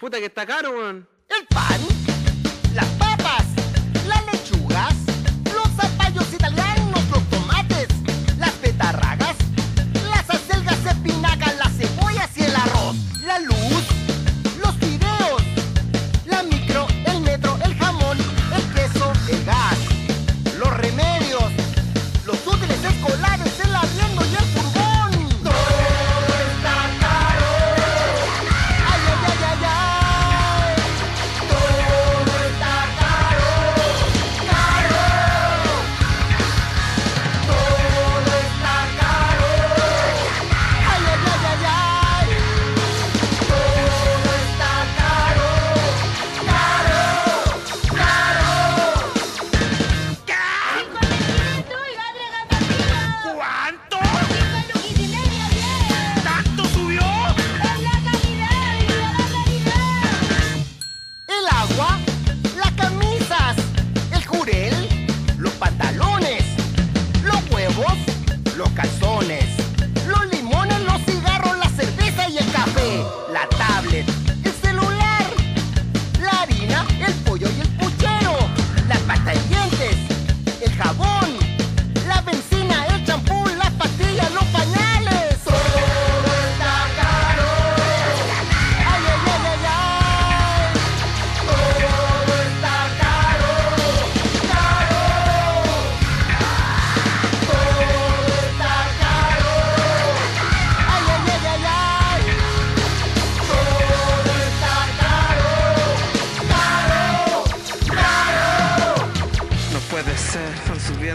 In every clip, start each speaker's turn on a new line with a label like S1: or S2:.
S1: Puta que está caro, weón.
S2: El pan. agua, las camisas, el jurel, los pantalones, los huevos, los calzones, los limones, los cigarros, la cerveza y el café, la tablet.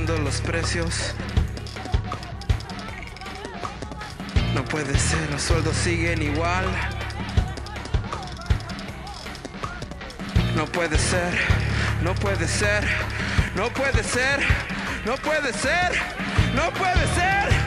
S2: los
S1: precios. No puede ser, los sueldos siguen igual. No puede ser, no puede ser, no puede ser, no puede ser. No puede ser.